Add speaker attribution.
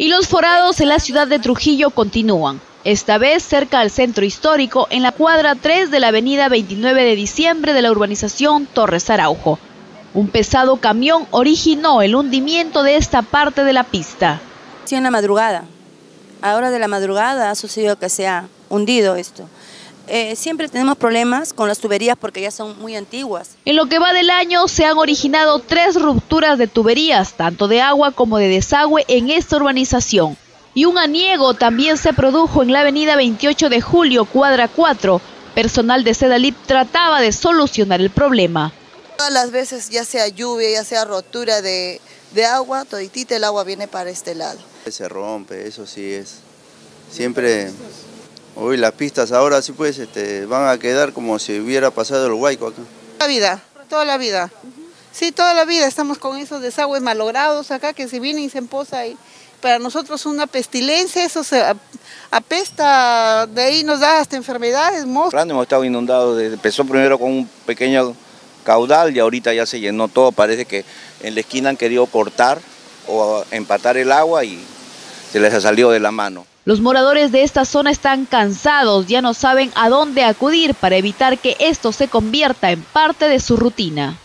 Speaker 1: Y los forados en la ciudad de Trujillo continúan, esta vez cerca al centro histórico, en la cuadra 3 de la avenida 29 de diciembre de la urbanización Torres Araujo. Un pesado camión originó el hundimiento de esta parte de la pista.
Speaker 2: Sí, en la madrugada. Ahora de la madrugada ha sucedido que se ha hundido esto. Eh, siempre tenemos problemas con las tuberías porque ya son muy antiguas.
Speaker 1: En lo que va del año se han originado tres rupturas de tuberías, tanto de agua como de desagüe en esta urbanización. Y un aniego también se produjo en la avenida 28 de julio, cuadra 4. Personal de Sedalip trataba de solucionar el problema.
Speaker 3: Todas las veces, ya sea lluvia, ya sea rotura de, de agua, toditita el agua viene para este lado.
Speaker 4: Se rompe, eso sí es. Siempre Hoy las pistas ahora sí pues este, van a quedar como si hubiera pasado el huaico acá.
Speaker 5: Toda la vida, toda la vida. Sí, toda la vida estamos con esos desagües malogrados acá que se viene y se empoza ahí. Para nosotros una pestilencia, eso se apesta, de ahí nos da hasta enfermedades,
Speaker 6: moscas. Hemos estado inundados, empezó primero con un pequeño caudal y ahorita ya se llenó todo, parece que en la esquina han querido cortar o empatar el agua y se les ha salido de la mano.
Speaker 1: Los moradores de esta zona están cansados, ya no saben a dónde acudir para evitar que esto se convierta en parte de su rutina.